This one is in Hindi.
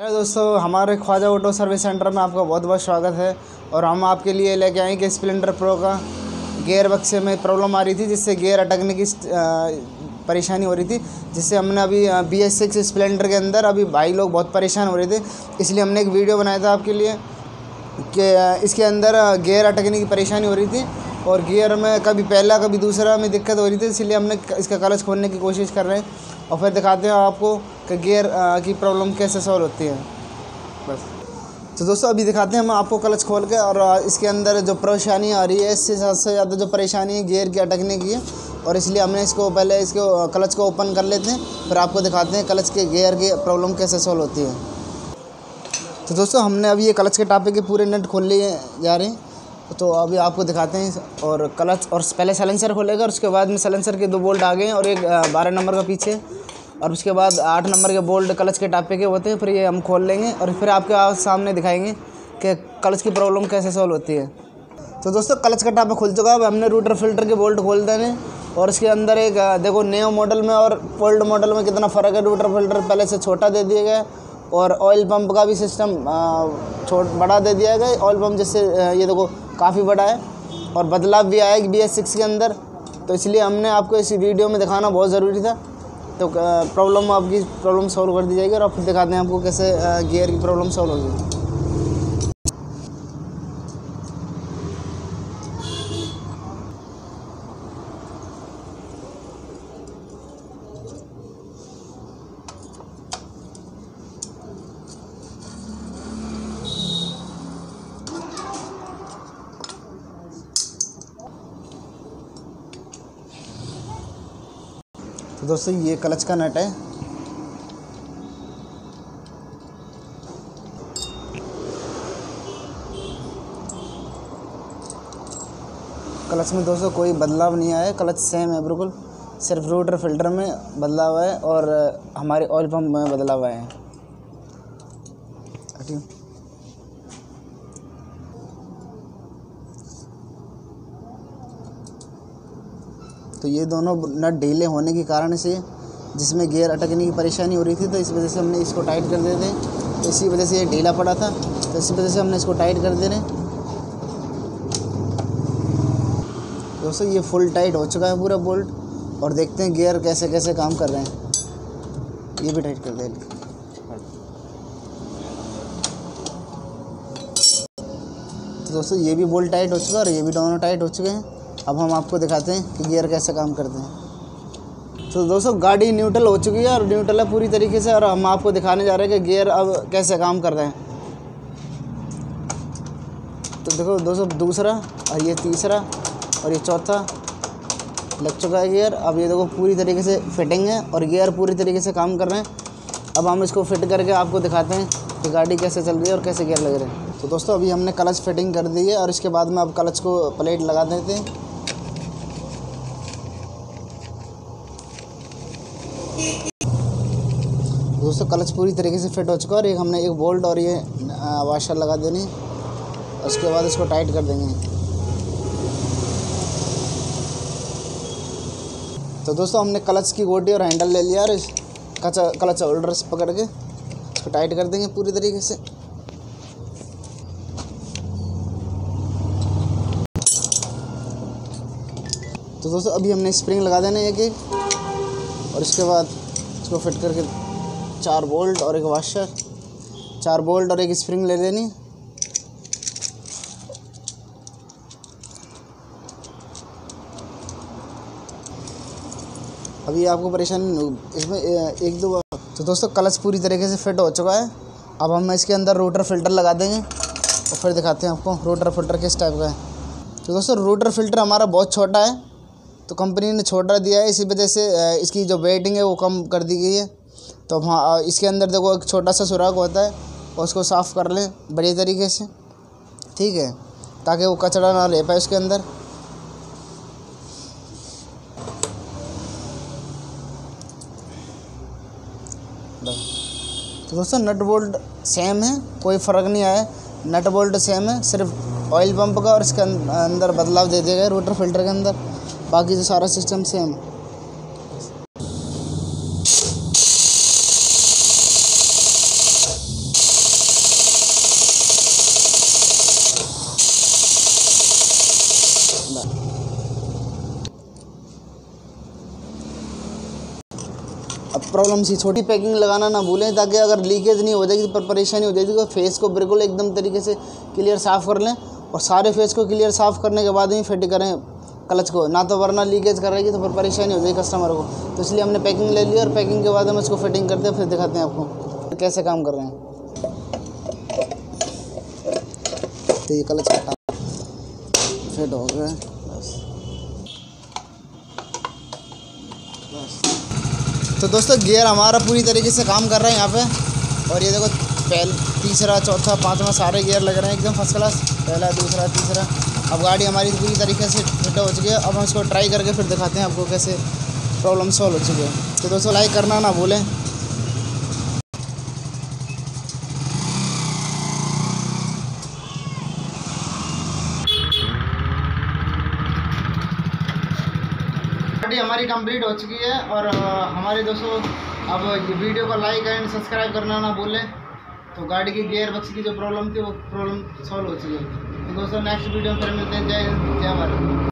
हेलो दोस्तों, हमारे ख्वाजा ऑटो सर्विस सेंटर में आपका बहुत बहुत स्वागत है और हम आपके लिए लेके आए कि स्प्लेंडर प्रो का गियर बक्से में प्रॉब्लम आ रही थी, जिससे गियर अटकने की परेशानी हो रही थी, जिससे हमने अभी बी एस सिक्स स्प्लेंडर के अंदर अभी भाई लोग बहुत परेशान हो रहे थे। इसलिए हमने एक वीडियो बनाया था आपके लिए कि इसके अंदर गेयर अटकने की परेशानी हो रही थी और गियर में कभी पहला, कभी दूसरा में दिक्कत हो रही थी, इसलिए हमने इसका कलच खोलने की कोशिश कर रहे हैं। और फिर दिखाते हैं आपको कि गियर की प्रॉब्लम कैसे सॉल्व होती है? बस। तो दोस्तों, अभी दिखाते हैं हम आपको क्लच खोल के और इसके अंदर जो परेशानी आ रही है, इससे सबसे ज़्यादा जो परेशानी है गियर की अटकने की है। और इसलिए हमने इसको पहले इसको क्लच को ओपन कर लेते हैं। फिर आपको दिखाते हैं क्लच के गियर की प्रॉब्लम कैसे सॉल्व होती है। तो दोस्तों, हमने अभी ये क्लच के टापे के पूरे नट खोल लिए जा रहे हैं। तो अभी आपको दिखाते हैं और क्लच और पहले सलेंसर खोलेगा, और उसके बाद में सलेंसर के दो बोल्ट आ गए हैं और एक बारह नंबर का पीछे और उसके बाद आठ नंबर के बोल्ट क्लच के टापे के होते हैं, फिर ये हम खोल लेंगे और फिर आपके आप सामने दिखाएँगे कि क्लच की प्रॉब्लम कैसे सॉल्व होती है। तो दोस्तों क्लच का टापा खुल चुका है। अब हमने रूटर फ़िल्टर के बोल्ट खोल देने और इसके अंदर एक देखो, नए मॉडल में और ओल्ड मॉडल में कितना फ़र्क है। रूटर फ़िल्टर पहले से छोटा दे दिया गया और ऑयल पंप का भी सिस्टम छोट, बड़ा दे दिया गया। ऑयल पंप जिससे ये देखो, काफ़ी बड़ा है और बदलाव भी आया बी एस सिक्स के अंदर। तो इसलिए हमने आपको इस वीडियो में दिखाना बहुत ज़रूरी था। तो प्रॉब्लम आपकी प्रॉब्लम सॉल्व कर दी जाएगी और आप दिखाते हैं आपको कैसे गियर की प्रॉब्लम सॉल्व होगी। तो दोस्तों, ये क्लच का नट है। क्लच में दोस्तों कोई बदलाव नहीं आया क्लच सेम है, बिल्कुल। सिर्फ़ रोटर फ़िल्टर में बदलाव है और हमारे ऑयल पंप में बदलाव आए हैं। तो ये दोनों नट ढीले होने के कारण से जिसमें गियर अटकने की परेशानी हो रही थी तो इस वजह से हमने इसको टाइट कर देते तो इसी वजह से ये ढीला पड़ा था। तो इसी वजह से हमने इसको टाइट कर दे रहे दोस्तों, ये फुल टाइट हो चुका है पूरा बोल्ट और देखते हैं गियर कैसे कैसे काम कर रहे हैं। ये भी टाइट कर दें तो दोस्तों, ये भी बोल्ट टाइट हो चुका है और ये भी दोनों टाइट हो चुके हैं। अब हम आपको दिखाते हैं कि गियर कैसे काम करते हैं। तो दोस्तों, गाड़ी न्यूट्रल हो चुकी है और न्यूट्रल है पूरी तरीके से और हम आपको दिखाने जा रहे हैं कि गियर अब कैसे काम कर रहे हैं। तो देखो दोस्तों, दूसरा और ये तीसरा और ये चौथा लग चुका है गियर अब ये देखो पूरी तरीके से फिटिंग है और गियर पूरी तरीके से काम कर रहे हैं। अब हम इसको फिट करके आपको दिखाते हैं कि गाड़ी कैसे चल रही है और कैसे गियर लग रहे हैं। तो दोस्तों, अभी हमने क्लच फिटिंग कर दी है और इसके बाद में अब क्लच को प्लेट लगा देते हैं। दोस्तों क्लच पूरी तरीके से फिट हो चुका है और एक हमने एक बोल्ट और ये वाशर लगा देनी उसके बाद इसको टाइट कर देंगे। तो दोस्तों, हमने क्लच की गोटी और हैंडल ले लिया और कचा क्लच होल्डर से पकड़ के इसको टाइट कर देंगे पूरी तरीके से। तो दोस्तों, अभी हमने स्प्रिंग लगा देना एक एक और इसके बाद इसको फिट करके चार बोल्ट और एक वाशर चार बोल्ट और एक स्प्रिंग ले लेनी। अभी आपको परेशानी इसमें एक दो तो दोस्तों कलच पूरी तरीके से फिट हो चुका है। अब हम इसके अंदर रोटर फ़िल्टर लगा देंगे और फिर दिखाते हैं आपको रोटर फ़िल्टर किस टाइप का है। तो दोस्तों रोटर फ़िल्टर हमारा बहुत छोटा है। तो कंपनी ने छोटा दिया है, इसी वजह से इसकी जो वेटिंग है वो कम कर दी गई है। तो हाँ इसके अंदर देखो एक छोटा सा सुराख होता है और उसको साफ़ कर लें बढ़िया तरीके से, ठीक है, ताकि वो कचरा ना ले पाए उसके अंदर। तो दोस्तों, नट बोल्ट सेम है, कोई फ़र्क नहीं आया। नट बोल्ट सेम है, सिर्फ़ ऑयल पंप का और इसके अंदर बदलाव दे दिया गया रोटर फ़िल्टर के अंदर। बाकी तो सारा सिस्टम सेम अब प्रॉब्लम सी छोटी पैकिंग लगाना ना भूलें, ताकि अगर लीकेज नहीं हो जाएगी तो परेशानी हो जाएगी तो फेस को बिल्कुल एकदम तरीके से क्लियर साफ़ कर लें, और सारे फेस को क्लियर साफ़ करने के बाद ही फिट करें। क्लच को। ना तो वरना लीकेज कर करेगी तो फिर परेशानी हो जाएगी कस्टमर को। तो इसलिए हमने पैकिंग ले ली और पैकिंग के बाद हम इसको फिटिंग करते हैं, फिर दिखाते हैं आपको कैसे काम कर रहे हैं। तो ये क्लच का फिट हो गया। तो दोस्तों गियर हमारा पूरी तरीके से काम कर रहा है यहाँ पे। और ये देखो, पहले, तीसरा, चौथा, पांचवा सारे गियर लग रहे हैं, एकदम फ़र्स्ट क्लास पहला, दूसरा, तीसरा। अब गाड़ी हमारी पूरी तरीके से फिट हो चुकी है। अब हम इसको ट्राई करके फिर दिखाते हैं आपको कैसे प्रॉब्लम सॉल्व हो चुकी है। तो दोस्तों लाइक करना ना भूलें। हमारी कंप्लीट हो चुकी है और हमारे दोस्तों, अब वीडियो को लाइक एंड सब्सक्राइब करना ना भूलें। तो गाड़ी की गियर बक्स की जो प्रॉब्लम थी, वो प्रॉब्लम सॉल्व हो चुकी है। तो दोस्तों नेक्स्ट वीडियो में फिर मिलते हैं। जय जय भारत।